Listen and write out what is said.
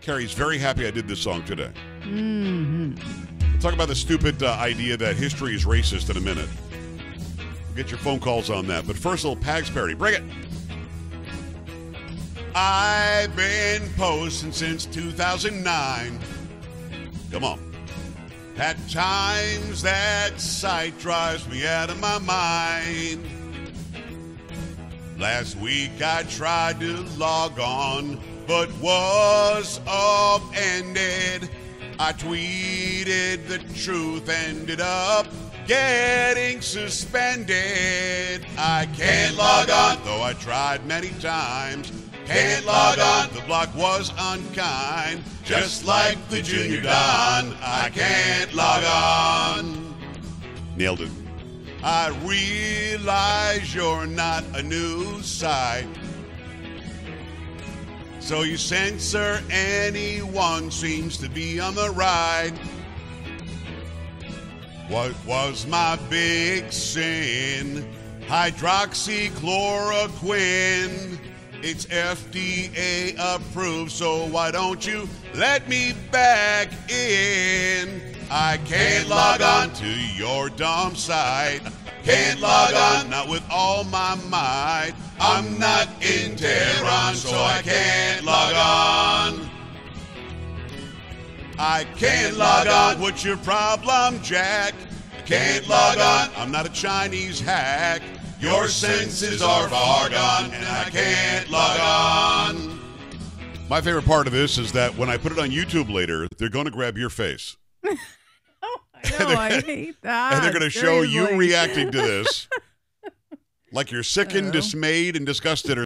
Carrie's very happy I did this song today. hmm We'll talk about the stupid uh, idea that history is racist in a minute. We'll get your phone calls on that. But first, a little Pags parody. Bring it. I've been posting since 2009. Come on. At times, that site drives me out of my mind. Last week, I tried to log on, but was upended. I tweeted the truth, ended up getting suspended. I can't log on, though I tried many times. Can't log on, the block was unkind. Just like the junior don, I can't log on. Nailed it. I realize you're not a news site. So you censor anyone seems to be on the right. What was my big sin? Hydroxychloroquine. It's FDA approved, so why don't you let me back in? I can't log on to your dumb site. Can't log on, not with all my might. I'm not in Tehran, so I can't log on. I can't log on. What's your problem, Jack? Can't log on. I'm not a Chinese hack. Your senses are far gone, and I can't log on. My favorite part of this is that when I put it on YouTube later, they're going to grab your face. I know, I hate that. and they're going to show you Seriously. reacting to this like you're sickened, Oh. dismayed, and disgusted or